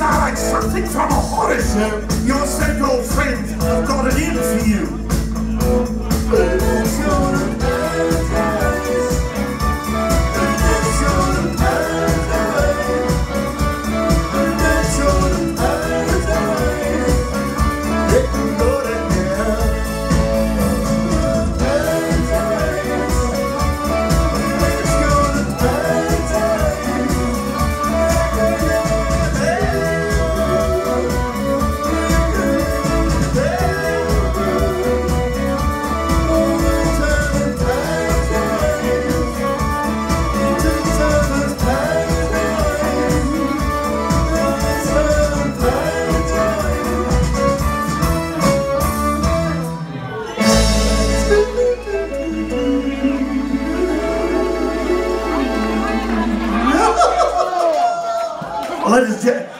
It's like something from a horror show. Your said your friends have got it in for you. Let us,